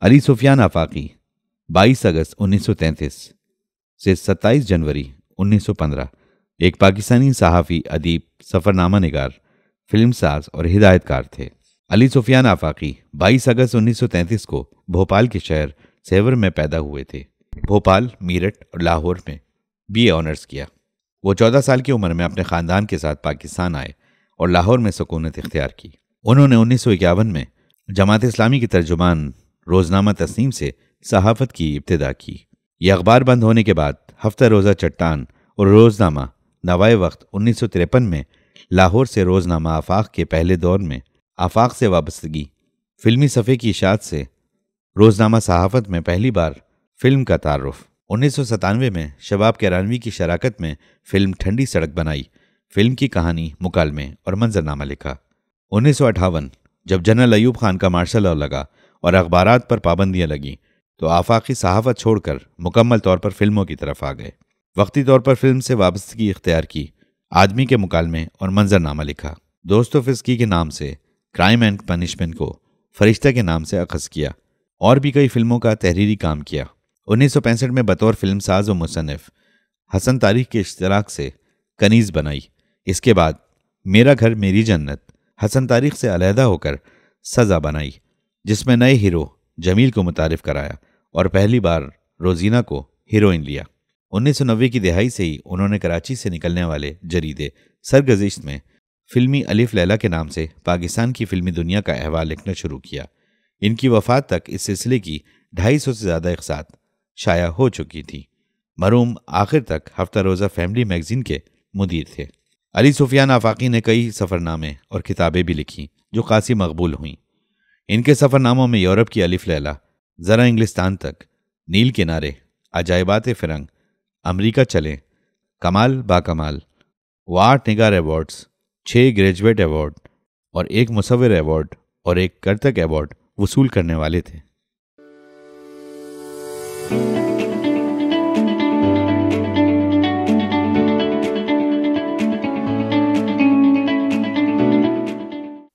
علی سفیان آفاقی، بائیس اگست انیس سو تینتیس سے ستائیس جنوری انیس سو پندرہ، ایک پاکستانی صحافی، ادیب سفر نامہ نگار، فلم ساز اور ہدایت کار تھے۔ علی سفیان آفاقی، بائیس اگست انیس سو تینتیس کو بھوپال کے شہر سیور میں پیدا ہوئے تھے۔ بھوپال، میرٹھ اور لاہور میں بی اے آنرز کیا۔ وہ چودہ سال کی عمر میں اپنے خاندان کے ساتھ پاکستان آئے اور لاہور میں سکونت اختیار کی۔ انہوں نے انیس سو اکیاون میں جماعت اسلامی کی ترجمان روزنامہ تسنیم سے صحافت کی ابتدا کی۔ یہ اخبار بند ہونے کے بعد ہفتہ روزہ چٹان اور روزنامہ نوائے وقت انیس سو تریپن میں لاہور سے روزنامہ آفاق کے پہلے دور میں آفاق سے وابستگی۔ فلمی صفحے کی اشاعت سے روزنامہ صحافت میں پہلی بار فلم کا تعارف۔ انیس سو ستانوے میں شباب کیرانوی کی شراکت میں فلم ٹھنڈی سڑک بنائی۔ فلم کی کہانی مکالمے اور منظرنامہ لکھا۔ انیس سو اٹھاون جب جنرل ایوب خان کا مارشل لاء لگا اور اخبارات پر پابندیاں لگیں تو آفاقی صحافت چھوڑ کر مکمل طور پر فلموں کی طرف آ گئے۔ وقتی طور پر فلم سے وابستگی اختیار کی، آدمی کے مکالمے اور منظرنامہ لکھا۔ دوست و فزکی کے نام سے کرائم اینڈ پنشمنٹ کو فرشتہ کے نام سے اخذ کیا اور بھی کئی فلموں کا تحریری کام کیا۔ انیس سو پینسٹھ میں بطور فلم ساز و مصنف حسن تاریخ کے اشتراک سے کنیز بنائی۔ اس کے بعد میرا گھر، میری جنت، حسن تاریخ سے علیحدہ ہو کر سزا بنائی، جس میں نئے ہیرو جمیل کو متعارف کرایا اور پہلی بار روزینہ کو ہیروئن لیا۔ انیس سو نوے کی دہائی سے ہی انہوں نے کراچی سے نکلنے والے جریدے سرگزشت میں فلمی الف لیلہ کے نام سے پاکستان کی فلمی دنیا کا احوال لکھنا شروع کیا۔ ان کی وفات تک اس سلسلے کی ڈھائی سو سے زیادہ اقساط شائع ہو چکی تھی۔ مرحوم آخر تک ہفتہ روزہ فیملی میگزین کے مدیر تھے۔ علی سفیان آفاقی نے کئی سفر نامے اور کتابیں بھی لکھی جو خاصی مقبول ہوئیں۔ ان کے سفر ناموں میں یورپ کی الف لیلہ ذرا انگلستان تک، نیل کنارے، عجائبات فرنگ، امریکہ چلیں، کمال با کمال واٹ نگار ایوارڈز، چھ گریجویٹ ایوارڈ اور ایک مصور ایوارڈ اور ایک کرتک ایوارڈ وصول کرنے والے تھے۔